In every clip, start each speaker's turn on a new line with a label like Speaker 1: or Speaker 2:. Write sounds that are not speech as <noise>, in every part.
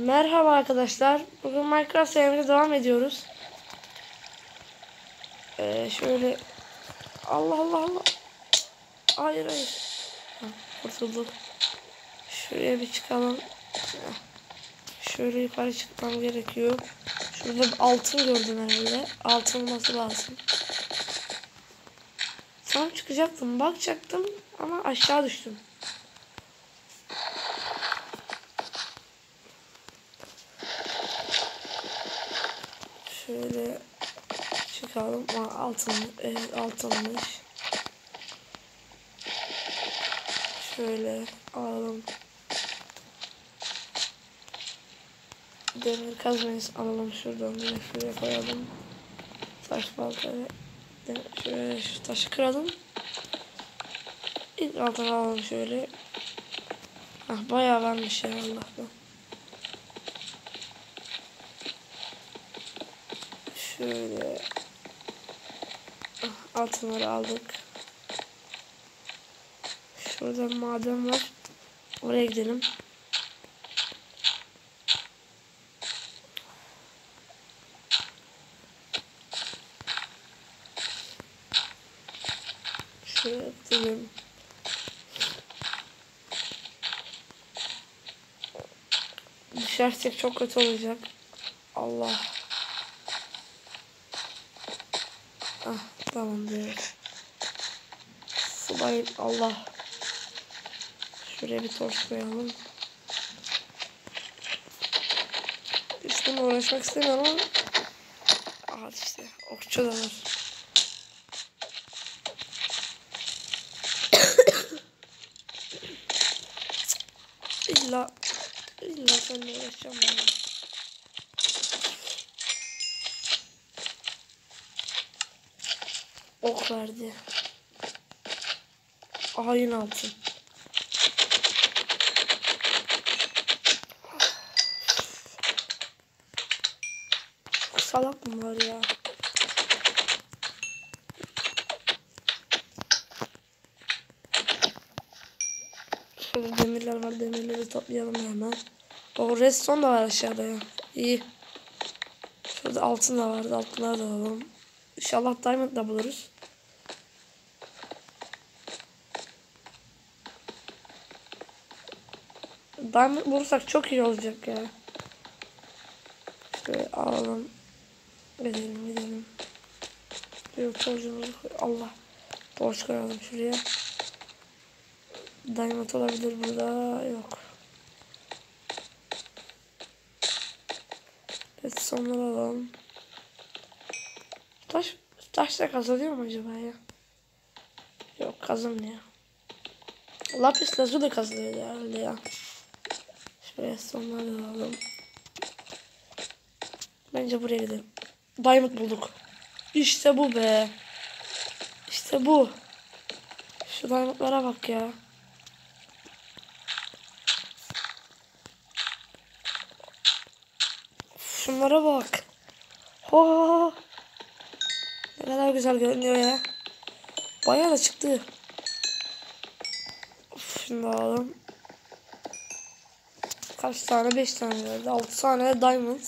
Speaker 1: Merhaba arkadaşlar. Bugün Minecraft serimize devam ediyoruz. Ee, şöyle Allah Allah Allah. Hayır hayır. Ha, kurtulduk. Şuraya bir çıkalım. Şöyle yukarı çıkmam gerekiyor. Şurada bir altın gördüm herhalde. Altın olması lazım. Tam çıkacaktım. Bakacaktım ama aşağı düştüm. Şöyle çıkalım. Altın, evet, altınmış. Şöyle alalım. Demir kazmayız alalım şuradan de şuraya koyalım. Taş baltayı. Şöyle şu taşı kıralım. İlk altına alalım şöyle. Ah bayağı varmış ya Allah'tan. Şöyle Ah, altınları aldık. Şurada maden var. Oraya gidelim. Şuraya gidelim. Düşersek çok kötü olacak. Allah. Ah tamamdır. Subayım Allah. Şuraya bir torç koyalım. Bununla uğraşmak istemiyorum ama. Aha işte okçu da var. <coughs> illa illa seninle uğraşacağım ben. Ok verdi. Hain altın. Salak bunlar ya. Şöyle demirler var demirleri toplayalım hemen. O redstone da var aşağıda ya. İyi. Şurada altın da vardı altınları da alalım. İnşallah diamond da buluruz. Diamond bulursak çok iyi olacak ya. Şöyle alalım. Gidelim gidelim. Torcumuzu koy. Allah. Torç koyalım şuraya. Diamond olabilir burada. Yok. Redstone'ları alalım. Taş, taşla kazanıyor mu acaba ya? Yok kazanmıyor. Lapis lazuli kazanıyor herhalde ya. Şuraya sonları da alalım. Bence buraya gidelim. Diamond bulduk. İşte bu be. İşte bu. Şu diamondlara bak ya. Şunlara bak. Ho. Ne kadar güzel görünüyor ya. Bayağı da çıktı. Of, da alalım. Kaç tane? 5 tane verdi. 6 tane diamond.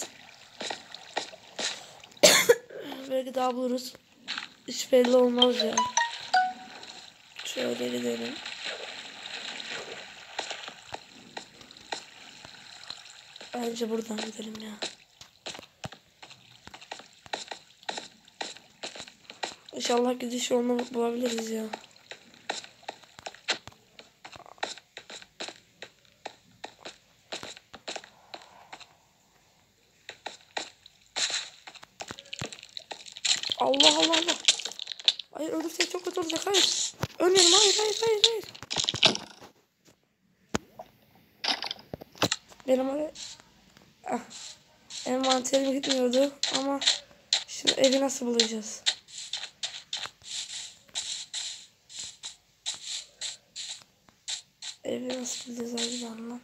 Speaker 1: <coughs> Belki daha buluruz. Hiç belli olmaz ya. Şöyle gidelim. Bence buradan gidelim ya. İnşallah gidiş yolunu bulabiliriz ya. Allah Allah Allah. Hayır ölürsek çok kötü olacak. Hayır. Ölmeyelim. Hayır hayır hayır hayır. Benim oraya... Ah. Envanterim gitmiyordu ama şimdi evi nasıl bulacağız? Evi nasıl bulacağız acaba lan?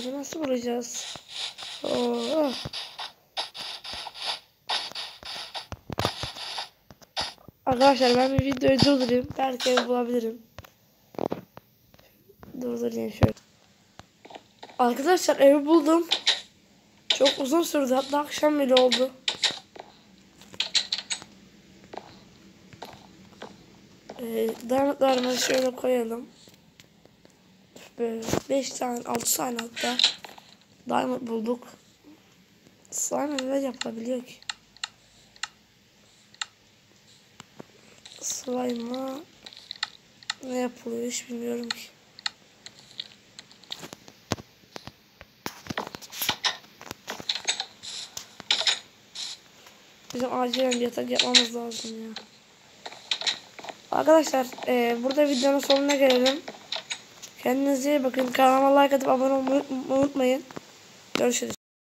Speaker 1: Evi nasıl bulacağız? Oh. Arkadaşlar ben bir videoyu durdurayım. Belki evi bulabilirim. Durdurayım şöyle. Arkadaşlar evi buldum. Çok uzun sürdü. Hatta akşam bile oldu. Ee, Diamondlarımızı şöyle koyalım. Böyle 5 tane 6 tane hatta Diamond bulduk. Slime neler yapabiliyor ki? Slime'a ne yapılıyor hiç bilmiyorum ki. Bizim acilen bir yatak yapmamız lazım ya. Arkadaşlar e, burada videonun sonuna gelelim. Kendinize iyi bakın. Kanalıma like atıp abone olmayı unutmayın. Görüşürüz.